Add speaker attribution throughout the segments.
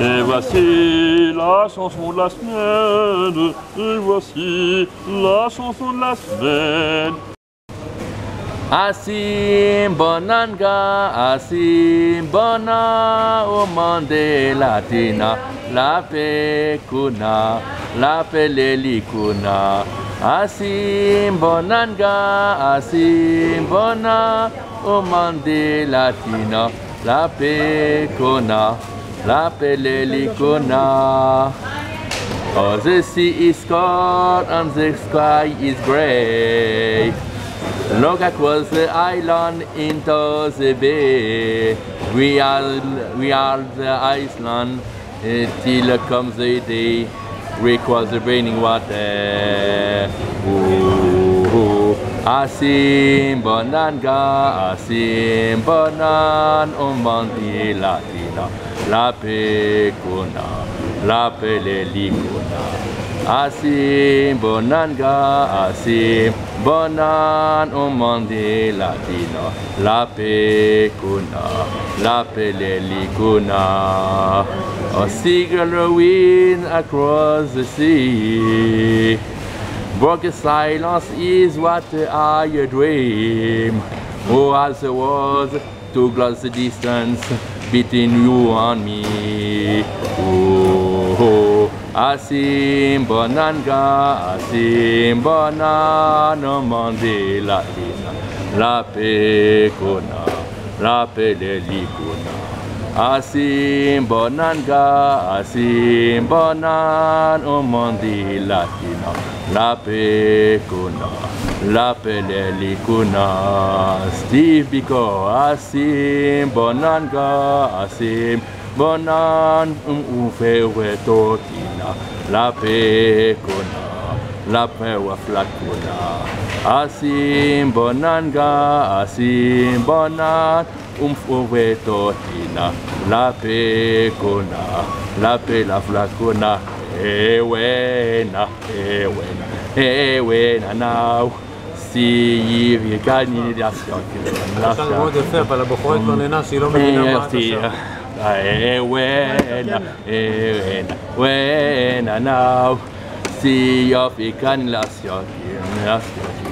Speaker 1: Et voici la chanson de la semaine. Et voici la chanson de la semaine.
Speaker 2: Asim bonanga, asim bona, omande latina, la pecuna, la pelelicuna. Asim bonanga, asim bona, omande latina, la pecuna, la pelelicuna. Oh, the sea is cold and the sky is gray. Look across the island into the bay. We are, we are the island uh, till comes the day. We cross the raining water. Ooh, ooh. Asim bonanga, asim bonan, umanti latina, la pecuna, la pelelicuna. Asim bonanga, asim bonan, umandi latino, la pecuna, la pelelicuna. A seagull wind across the sea. Broken silence is what I dream. Oh, as it was to glass the distance between you and me. Oh, oh. Asim bonanga, asim bonano mandi latina, la pecuna, la pelelicuna. Asim bonanga, asim bonan, umandi latina, la pecuna, la pelelicuna. Steve Biko, asim bonanga, asim bonan, um ufe totina, la pecuna, la pewa flacuna. Asim bonanga, asim bonan, um ufe totina, la pecuna, la pe la flacuna Eh wena, eh wena, eh wena now. Si vi kan ni det ska
Speaker 3: אתה מאוד יפה, אבל הבחורה התלוננה שהיא לא מבינה מה אתה שר.
Speaker 1: Eh, wena, eh, wena, wena now. Si jag fick en lasjakin, lasjakin.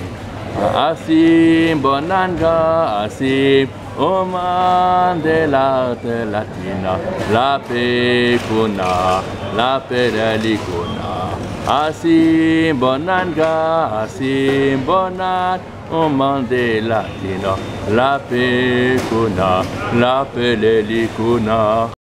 Speaker 1: Asim bonanga, asim oman de la de latina, la pecuna, la perelicuna. Asim bonanga, asim bonan, oman de latina, la pecuna, la pelelicuna.